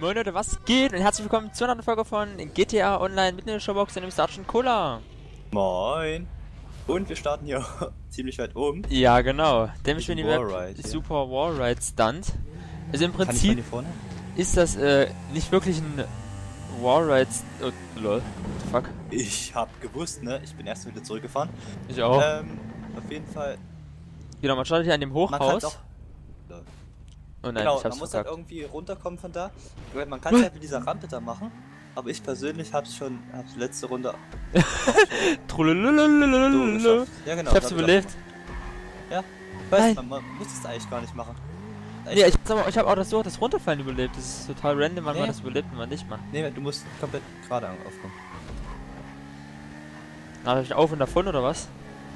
Moin Leute, was geht? Und herzlich willkommen zu einer neuen Folge von GTA Online mit einer Showbox und dem Sergeant Cola. Moin. Und wir starten hier ziemlich weit oben. Ja, genau. Nämlich mit dem Wallride, ja. Super Wallride Stunt. Also im Prinzip ist das äh, nicht wirklich ein Wallride. Oh, lol. Fuck. Ich hab gewusst, ne? Ich bin erst wieder zurückgefahren. Ich auch. Ähm, auf jeden Fall. Genau, man startet hier an dem Man kann Hochhaus. auch. oh nein, genau, ich man muss halt irgendwie runterkommen von da. Man kann es halt mit dieser Rampe da machen. Aber ich persönlich hab's schon, hab's letzte Runde so. Ja, genau. Ich hab's hab überlebt. Ja. Weiß Nein. man, man muss es eigentlich gar nicht machen. Nee, ich, aber- ich hab auch das so das Runterfallen überlebt. Das ist total random, wann man Nee. das überlebt und wann nicht, Mann. Nee, du musst komplett gerade aufkommen. Hab ich auf und davon oder was?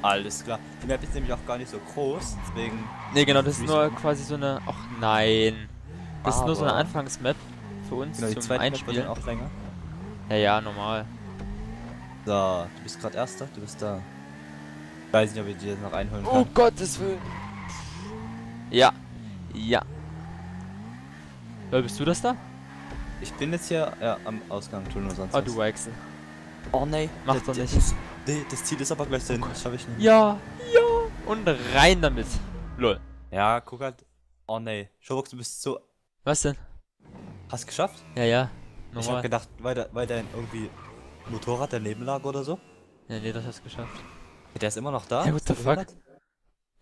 Alles klar. Die Map ist nämlich auch gar nicht so groß, deswegen. Nee, genau, das ist nur quasi so eine. Ach nein. Das ist nur so eine Anfangsmap für uns Genau, die zum Einspielen. auch länger. Ja, ja, normal. So, du bist gerade Erster, du bist da. Ich weiß nicht, ob ich dir das noch einholen kann. Oh Gottes Willen. Ja. Ja. Lol, bist du das da? Ich bin jetzt hier ja, am Ausgang, tu nur sonst Oh, was. du Weixel. Oh nee. Mach das, doch nicht. Nee, das Ziel ist aber gleich dahin, das schaffe ich nicht. Ja, ja. Und rein damit. Lol. Ja, guck halt. Oh nee. Showbox, du bist so... Was denn? Hast geschafft? Ja, ja. Ich hab Normal. gedacht, weil, da, weil dein irgendwie Motorrad daneben lag oder so. Ja, nee, das hast du geschafft. Der ist immer noch da? Hey, what the fuck?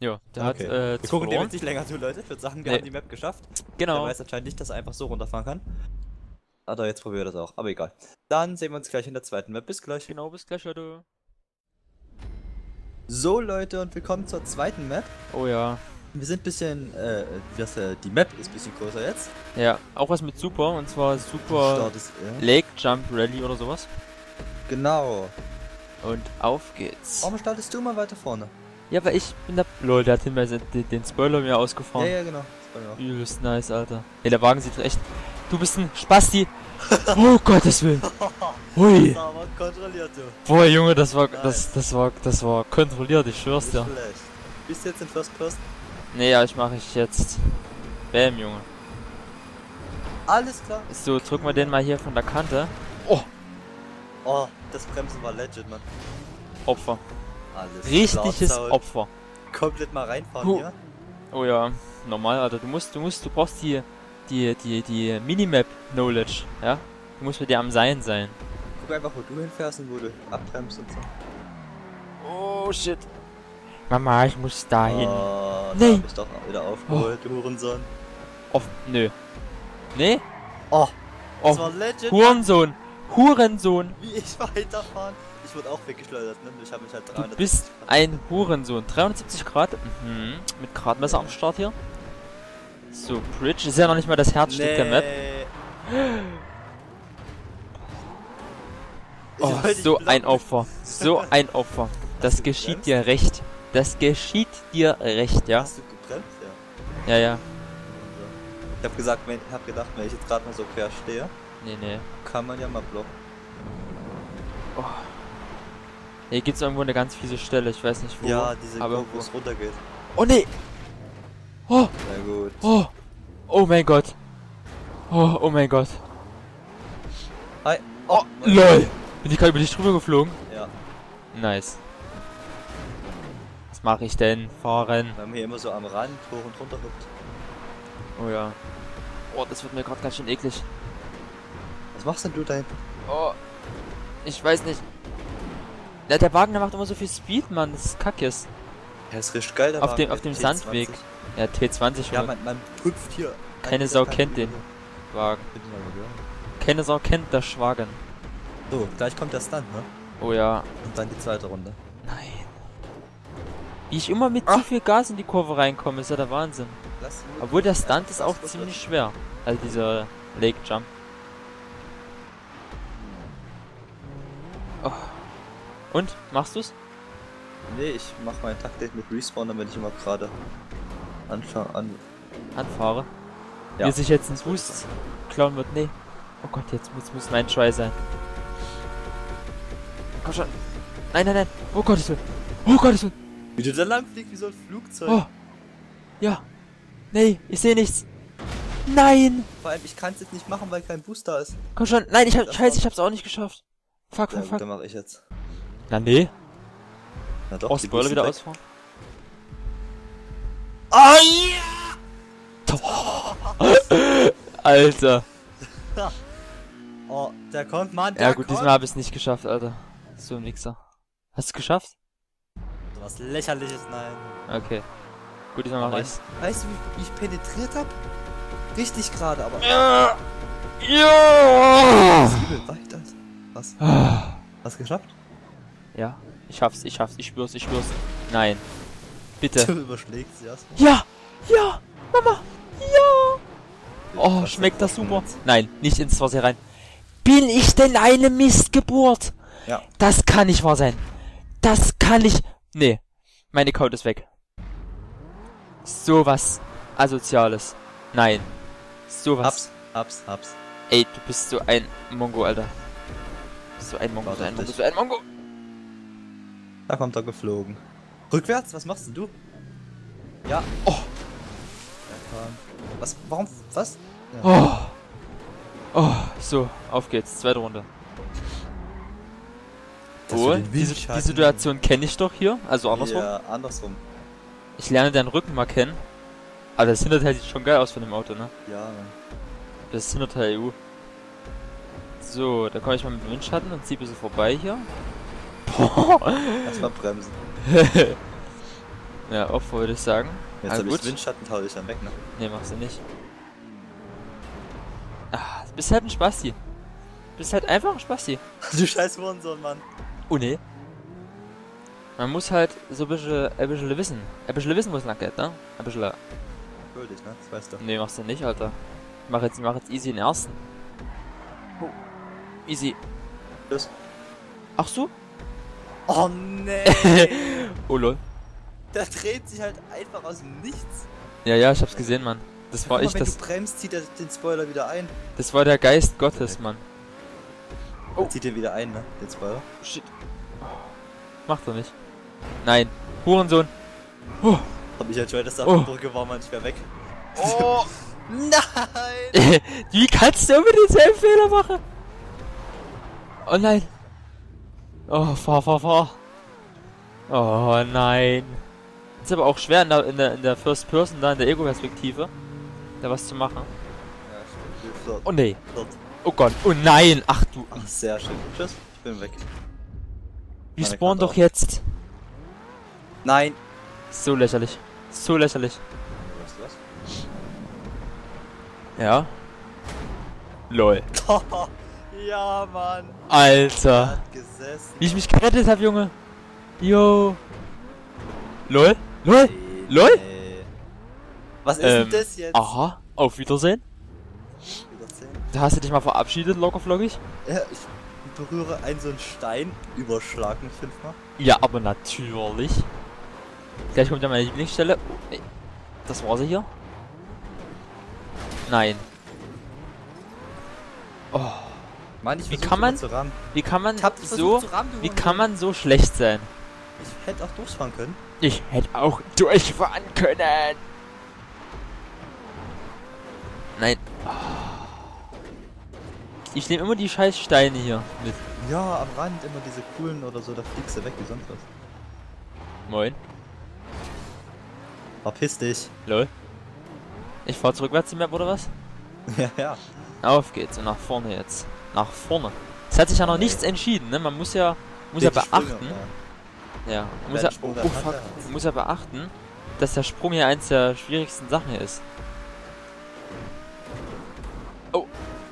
Jo, der Okay. hat äh, Wir gucken dem jetzt nicht länger zu, Leute. Ich würde sagen, wir Nee. haben die Map geschafft. Genau. Der weiß anscheinend nicht, dass er einfach so runterfahren kann. Aber jetzt probieren wir das auch. Aber egal. Dann sehen wir uns gleich in der zweiten Map. Bis gleich. Genau, bis gleich, Leute. So, Leute, und willkommen zur zweiten Map. Oh ja. Wir sind ein bisschen, äh, das, äh, die Map ist ein bisschen größer jetzt. Ja, auch was mit Super und zwar Super Start ist, ja. Lake Jump Rally oder sowas. Genau. Und auf geht's. Warum startest du mal weiter vorne? Ja, weil ich bin der. Lol, der hat hinweise den, den Spoiler mir ausgefahren. Ja, ja, genau. Ja Übelst nice, Alter. Ey, der Wagen sieht echt. Du bist ein Spasti. oh Gottes Willen. Hui. kontrolliert, du. Boah, Junge, das war. Nice. Das, das war. Das war kontrolliert, ich schwör's dir. Bist du jetzt in First Person? Nee, ja, ich mache ich jetzt. Bam, Junge. Alles klar. So, drücken wir den mal hier von der Kante. Oh, das Bremsen war legit, Mann. Opfer. Alles Richtiges klar. Opfer. Komplett mal reinfahren Huh. hier. Oh ja, normal, Alter. Du musst, du musst, du brauchst die, die, die, die Minimap-Knowledge, ja? Du musst mit dir am Sein sein. Guck einfach, wo du hinfährst und wo du abbremst und so. Oh shit. Mama, ich muss dahin. Oh, Nee. da bist du doch wieder aufgeholt, du Hurensohn. Off, nö. Nee? Oh, das Oh, war legit. Hurensohn. Hurensohn. Wie ich weiterfahren. Ich wurde auch weggeschleudert, ne? Ich habe mich halt Du 300. bist ein Hurensohn. 370 Grad. Mhm. Mit Gradmesser am Start hier. So, Bridge ist ja noch nicht mal das Herzstück der Map. Oh, so ein Opfer. So ein Opfer. Das geschieht dir recht. Das geschieht dir recht, ja? Hast du gebremst, ja? Ja, ja. Ich hab gesagt, wenn, hab gedacht, wenn ich jetzt gerade mal so quer stehe, Nee, nee. kann man ja mal blocken. Hier gibt's irgendwo eine ganz fiese Stelle. Ich weiß nicht wo. Ja, diese aber wo es runtergeht. Oh nee! Oh! Na gut. Oh! Oh mein Gott! Oh, oh mein Gott. Hi. Oh, LOL! Bin ich gerade über dich drüber geflogen? Ja, Nice. Was mache ich denn? Fahren. wir haben hier immer so am Rand hoch und runter hüpft. Oh ja. Oh, das wird mir gerade ganz schön eklig. Was machst denn du da? Oh. Ich weiß nicht. Ja, der Wagen, der macht immer so viel Speed, Mann. Das ist kackes. Ja, ist richtig geil, der Auf Wagen dem- auf dem T20. Sandweg. Ja, T20 Ja, man, man hüpft hier. Keine Sau kennt den. Wagen. Keine Sau kennt das Schwagen. So, gleich kommt der Stunt, ne? Oh ja. Und dann die zweite Runde. Nein. Wie ich immer mit zu viel Gas in die Kurve reinkomme, ist ja der Wahnsinn. Obwohl der Stunt ist auch ziemlich schwer. Also dieser Lake Jump. Oh. Und? Machst du's? Nee, ich mach mein Taktik mit Respawn, damit ich immer gerade an. Anfahre. Ja. Wie sich jetzt einen Boost klauen wird. Nee. Oh Gott, jetzt muss, muss mein Try sein. Komm schon. Nein, nein, nein. Oh Gottes Willen. Oh Gottes Willen. Wie du da lang fliegst wie so ein Flugzeug. Oh. Ja. Nee, ich sehe nichts. Nein! Vor allem, ich kann es jetzt nicht machen, weil kein Booster ist. Komm schon. Nein, ich hab, Das scheiße, ich hab's auch nicht geschafft. Fuck, Ja, fuck, fuck. dann mache ich jetzt. Na nee. Na doch, Oh, die Spoiler wieder weg. ausfahren. Ah, ja! Alter. Oh, der kommt, Mann. Ja Der gut, kommt. diesmal habe ich es nicht geschafft, Alter. So ein Wichser. Hast du es geschafft? Was lächerliches, nein. Okay. Gut, diesmal mache ich's. Weißt du, wie ich penetriert hab? Richtig gerade, aber. Ja! Ja! Weit, Alter. Was? Hast du geschafft? Ja, ich schaff's, ich schaff's, ich spür's, ich spür's. Nein. Bitte. Du überschlägst erstmal. Ja! Ja! Mama! Ja! Oh, schmeckt das super. Nein, nicht ins Wasser rein. Bin ich denn eine Mistgeburt? Ja. Das kann nicht wahr sein. Das kann nicht. Nee. Mein Account ist weg. Sowas Asoziales. Nein. Sowas. Hab's, hab's, hab's. Ey, du bist so ein Mongo, Alter. So ein Mongo, so ein Mongo, so ein Mongo. Da kommt er geflogen. Rückwärts? Was machst denn du? Ja. Oh. Ja. Was? Warum? Was? Oh. Oh, so, auf geht's. Zweite Runde. Oh, diese, die Situation kenne ich doch hier. Also andersrum. Ja, andersrum. Ich lerne deinen Rücken mal kennen. Aber das Hinterteil sieht schon geil aus von dem Auto, ne? Ja, Mann. Das Hinterteil EU. So, da komme ich mal mit dem Windschatten und ziehe ein bisschen vorbei hier. Boah. Erstmal bremsen. ja, auch würde ich sagen. Jetzt Ah, hab ich. Windschatten, hau ich dann weg, ne? Ne, machst du nicht. Ah, du bist halt ein Spasti. Du bist halt einfach ein Spasti. Du scheiß Hurensohn, Mann. Oh ne. Man muss halt so ein bisschen, ein bisschen wissen. Ein bisschen wissen, wo es lang geht, ne? Ein bisschen. Schuldig, ne? Das weißt du. Ne, machst du nicht, Alter. Ich mach jetzt, ich mach jetzt easy den ersten. Oh. Easy. Tschüss. Ach so? Oh nee! Oh lol. Der dreht sich halt einfach aus dem Nichts. Ja, ja, ich hab's gesehen, Mann. Das war Guck mal, ich, wenn das, du bremst, zieht er den Spoiler wieder ein. das war der Geist Gottes, Mann. Oh. Er zieht den wieder ein, ne? Den Spoiler. Shit. Macht er nicht. Nein. Hurensohn. Oh. Hab ich halt schon, dass der Oh. Brücke war manchmal weg. Oh. Nein! Wie kannst du immer denselben Fehler machen? Oh nein. Oh, fahr, fahr, fahr. Oh nein. Ist aber auch schwer in der, in der, in der First Person, da in der Ego-Perspektive, da was zu machen. Ja, stimmt. Oh nee. dort. Oh Gott. Oh nein. Ach du. Ach, sehr schön. Tschüss. Ich bin weg. Wir meine spawnen Karte doch jetzt. Nein. So lächerlich. So lächerlich. Weißt du was? Ja. Lol. ja, Mann. Alter. Wie ich mich gerettet habe, Junge. Yo. Lol. Lol. Nee, Lol? nee. Was ist Ähm, denn das jetzt? Aha. Auf Wiedersehen. Wiedersehen. Da hast du dich mal verabschiedet, lockerflockig. Ja, ich berühre einen so einen Stein, überschlag mich fünfmal. Ja, aber natürlich. Gleich kommt ja meine Lieblingsstelle. Oh. Das war sie hier. Hätte Oh, Mann, ich Wie kann man- wie kann man so, rammen, wie kann man so schlecht sein? Ich hätte auch durchfahren können. Ich hätte auch durchfahren können. Nein. Ich nehme immer die scheiß Steine hier mit. Ja, am Rand immer diese coolen oder so, da fliegst du weg wie sonst was. Moin. Verpiss dich. Lol. Ich fahr zurückwärts die Map oder was? ja, ja. Auf geht's und nach vorne jetzt. Nach vorne. Es hat sich ja noch nichts entschieden, ne? Man muss ja muss ja Dicke Sprünge, beachten. ja. Ja, muss ja, oh, oh fuck, muss ja beachten, dass der Sprung hier eins der schwierigsten Sachen ist. Oh,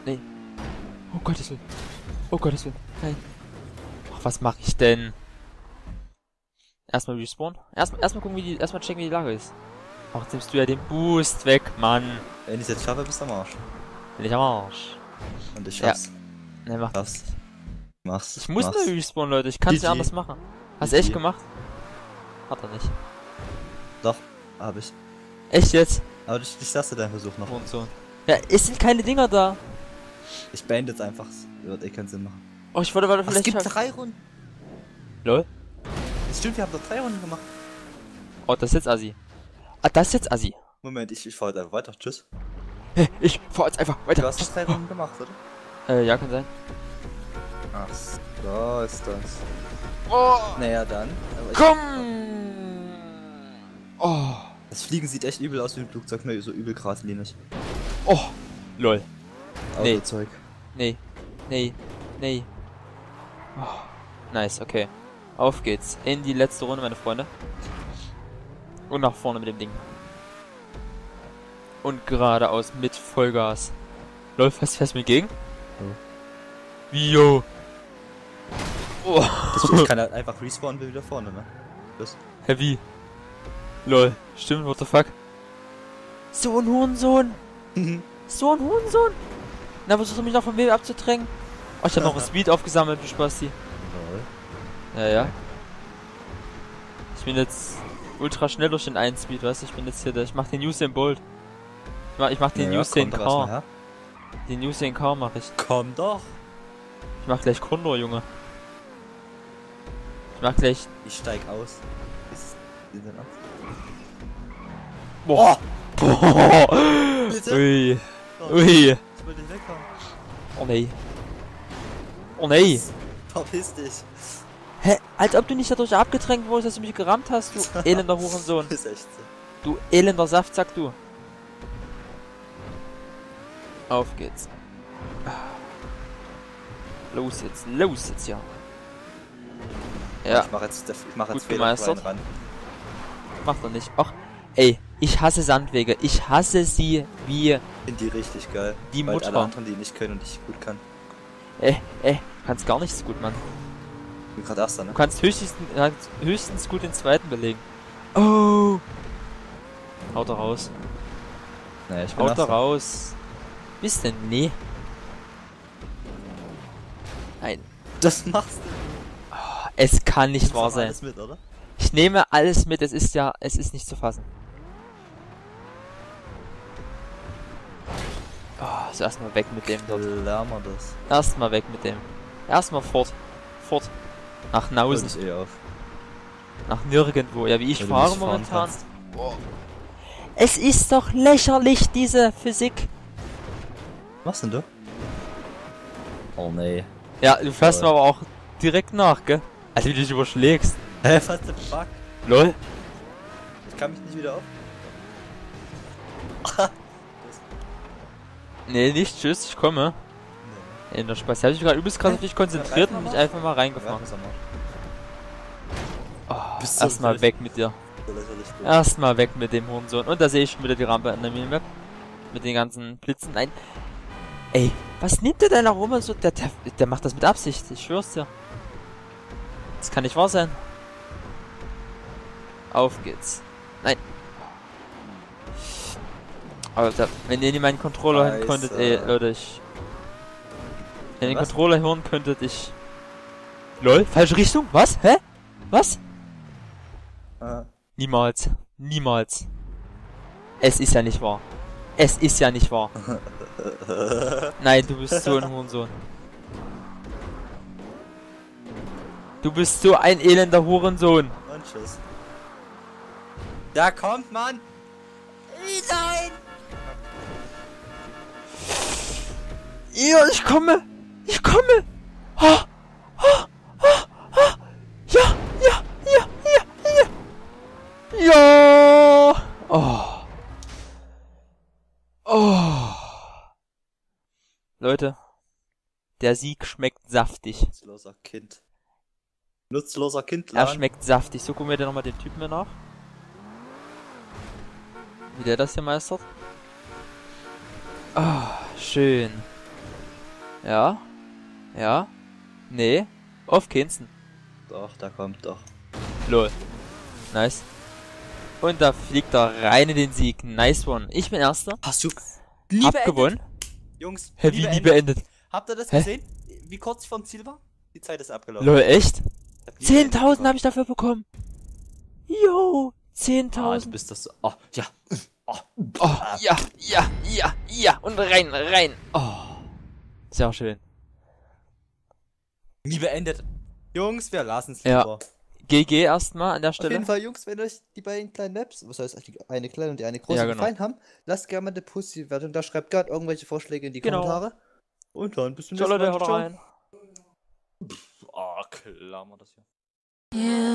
nee. Oh Gottes Willen. Oh Gottes Willen. Nein. Ach, was mache ich denn? Erstmal respawn. Erstmal erstmal gucken, wie die erstmal checken, wie die Lage ist. Ach, jetzt nimmst du ja den Boost weg, Mann. Wenn ich es jetzt schaffe, bist du am Arsch. Bin ich am Arsch. Und ich Ja. schaff's. Ne, mach Schaff's. Mach's. Ich muss mach's. nur respawnen, Leute. Ich kann es GG. ja anders machen. Hast du echt gemacht? Hat er nicht. Doch, hab ich. Echt jetzt? Aber ich, ich lasse deinen Versuch noch. Und so. Ja, es sind keine Dinger da. Ich beende jetzt einfach. Wird eh keinen Sinn machen. Oh, ich wollte mal Ach, es vielleicht... gibt schaffen- drei Runden. Lol. Das stimmt, wir haben doch drei Runden gemacht. Oh, das ist jetzt Assi. Ah, das ist jetzt Assi. Moment, ich, ich fahr jetzt einfach weiter. Tschüss. Hey, ich fahr jetzt einfach Du weiter. hast das drei Runden gemacht, oder? Äh, ja, kann sein. Ach, so ist das. Oh, Naja, dann. Komm! Oh, Das Fliegen sieht echt übel aus wie ein Flugzeug, ne, so übel geradlinig. oh, lol. Nee. Autozeug. Nee, nee, nee. Oh, nice, okay. Auf geht's. In die letzte Runde, meine Freunde. Und nach vorne mit dem Ding. Und geradeaus mit Vollgas. Lol, fährst, fährst du mir gegen? Wie, yo? Oh, Das, ich kann halt einfach respawnen, bin wieder vorne, ne? Das. heavy. Lol, stimmt, what the fuck? So ein Hurensohn! So ein Hurensohn! Na, versuchst du mich noch vom Weg abzudrängen? Oh, ich hab noch ein Speed aufgesammelt, du Spasti. Ja, ja. Ich bin jetzt ultra schnell durch den einen Speed, weißt du? Ich bin jetzt hier der, ich mach den Usain Bolt. Ich mach, ich mach den ja, Usain Car. Den Usain Car mach ich. Komm doch! Ich mach gleich Condor, Junge. Ich mach gleich. Ich steig aus. Ist in den ab. Boah! Boah! Bitte? Ui! Oh, Ui! Oh nee! Oh nee! Verpiss dich. Hä? Als ob du nicht dadurch abgedrängt wurdest, dass du mich gerammt hast, du elender Hurensohn. Ist echt so. Du elender Saftsack, du. Auf geht's. Los jetzt, los jetzt, ja. Ja, Ich mach jetzt, ich mach Gut jetzt Fehler gemeistert. ran. macht er nicht. Ach, ey, ich hasse Sandwege. Ich hasse sie wie, Find die richtig geil. Die Mutter. alle anderen die nicht können und ich gut kann. äh, äh, kannst gar nichts gut, Mann. Ich bin gerade Erster, ne? Du kannst höchstens, höchstens gut den zweiten belegen. Oh! Haut er raus. Naja, ich bin Haut er raus. Bist denn? Nee. Nein. Das machst du. Es kann nicht wahr sein. Alles mit, oder? Ich nehme alles mit, es ist ja, es ist nicht zu fassen. Oh, so erstmal weg mit dem dort. Wir das. Erstmal weg mit dem. Erstmal fort. Fort. Nach Nausen. eh auf. Nach nirgendwo. Ja, wie ich Weil fahre momentan. Es ist doch lächerlich, diese Physik. Was denn du? Oh nee. Ja, du fährst mir aber auch direkt nach, gell? Also wie du dich überschlägst. Hä, was the fuck? Lol. Ich kann mich nicht wieder auf. Nee, nicht, tschüss, ich komme. In der Spaß. Ich hab mich gerade übelst krass auf dich konzentriert und mich einfach mal reingefahren. Oh, erstmal weg mit dir. Erstmal weg mit dem Hurensohn. Und da sehe ich schon wieder die Rampe an der Minimap. Mit den ganzen Blitzen. Nein. Ey, was nimmt der denn da rum? So, der, der, der macht das mit Absicht. Ich schwör's dir. Das kann nicht wahr sein. Auf geht's. Nein. Alter, wenn ihr nicht meinen Controller hören könntet, ey, Leute, ich... Wenn ihr den? Controller hören könntet, ich... LOL, falsche Richtung? Was? Hä? Was? Ah, Niemals. Niemals. Es ist ja nicht wahr. Es ist ja nicht wahr. Nein, du bist so ein Hurensohn. Du bist so ein elender Hurensohn. und tschüss. Da kommt man! Nein! Ja, ich komme. Ich komme. Ha, ha, ha, ha. Ja, ja, ja, ja, ja. Ja. Oh. Oh. Leute, der Sieg schmeckt saftig. Nutzloser Kind. Nutzloser Kind. Er schmeckt saftig. So gucken wir dir nochmal den Typen hier nach. Wie der das hier meistert. Ah, schön. Ja. Ja. Nee. Auf Kinsen. Doch, da kommt doch. Lol. Nice. Und da fliegt er rein in den Sieg. Nice one. Ich bin Erster. Hast du Hab gewonnen. Jungs, Hä, wie nie beendet? Habt ihr das Hä? gesehen? Wie kurz ich vom Ziel war? Die Zeit ist abgelaufen. Lol, echt? Ich hab nie beendet 10.000 bekommen. habe ich dafür bekommen. Jo. Ah, du 10.000. bist das so. Oh, ja. Oh, Oh, ja, ja, ja, ja. Und rein, rein. Oh. Sehr schön. Nie beendet. Jungs, wir lassen es ja. GG erstmal an der Stelle. Auf jeden Fall, Jungs, wenn euch die beiden kleinen Maps, was heißt die eine kleine und die eine große, ja, genau. gefallen haben, lasst gerne mal eine Pussy-Wertung da. Schreibt gerade irgendwelche Vorschläge in die genau. Kommentare. Und dann bis zum nächsten Mal. Leute, rein. Ah, oh, klammer das hier. Yeah.